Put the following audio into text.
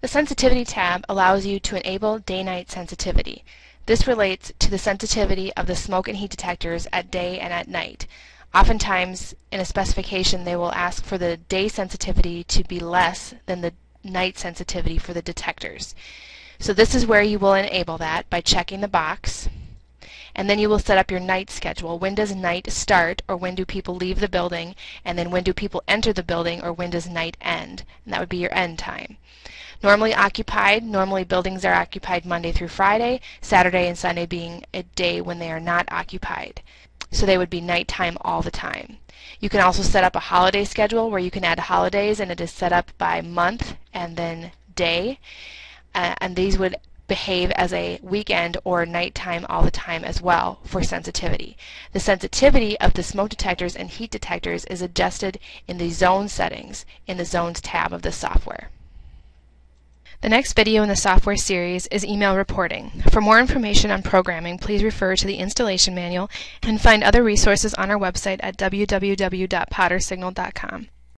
The Sensitivity tab allows you to enable day-night sensitivity. This relates to the sensitivity of the smoke and heat detectors at day and at night. Oftentimes, in a specification, they will ask for the day sensitivity to be less than the night sensitivity for the detectors. So this is where you will enable that by checking the box. And then you will set up your night schedule. When does night start, or when do people leave the building? And then when do people enter the building, or when does night end? And that would be your end time. Normally occupied, normally buildings are occupied Monday through Friday, Saturday and Sunday being a day when they are not occupied. So they would be nighttime all the time. You can also set up a holiday schedule where you can add holidays and it is set up by month and then day. Uh, and these would behave as a weekend or nighttime all the time as well for sensitivity. The sensitivity of the smoke detectors and heat detectors is adjusted in the zone settings in the zones tab of the software. The next video in the software series is email reporting. For more information on programming, please refer to the installation manual and find other resources on our website at www.pottersignal.com.